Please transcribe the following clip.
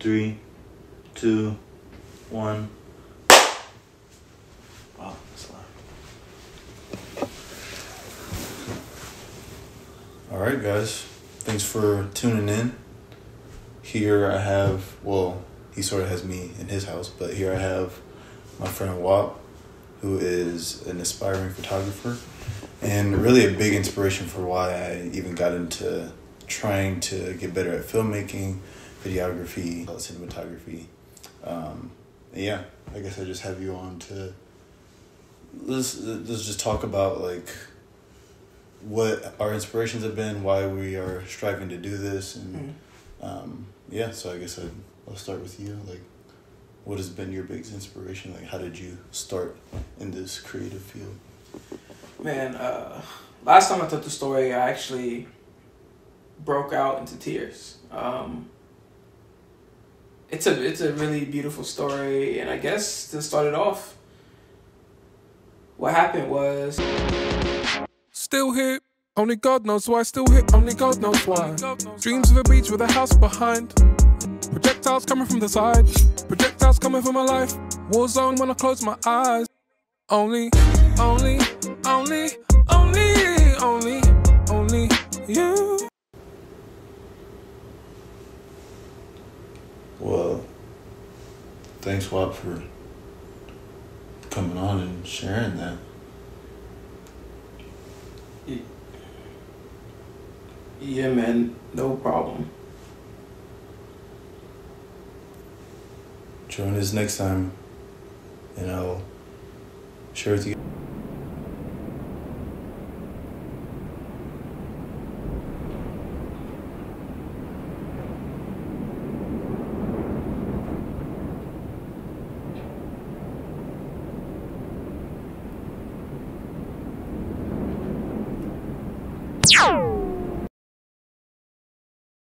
three, two, one. Wow, that's loud. All right, guys. Thanks for tuning in. Here I have, well, he sort of has me in his house, but here I have my friend Wap, who is an aspiring photographer and really a big inspiration for why I even got into trying to get better at filmmaking, videography, cinematography. Um, yeah, I guess I just have you on to let's let's just talk about like what our inspirations have been, why we are striving to do this, and mm-hmm. um, yeah. So I guess I'd, I'll start with you. Like, what has been your biggest inspiration? Like, how did you start in this creative field? Man, uh, last time I told the story, I actually broke out into tears. Um, it's a it's a really beautiful story, and I guess to start it off, what happened was. Still here, only God knows why. Still here, only God knows why. Dreams of a beach with a house behind. Projectiles coming from the side. Projectiles coming from my life. War zone when I close my eyes. Only, only, only, thanks, Wap, for coming on and sharing that. Yeah, man, no problem. Join us next time, and I'll share with you. you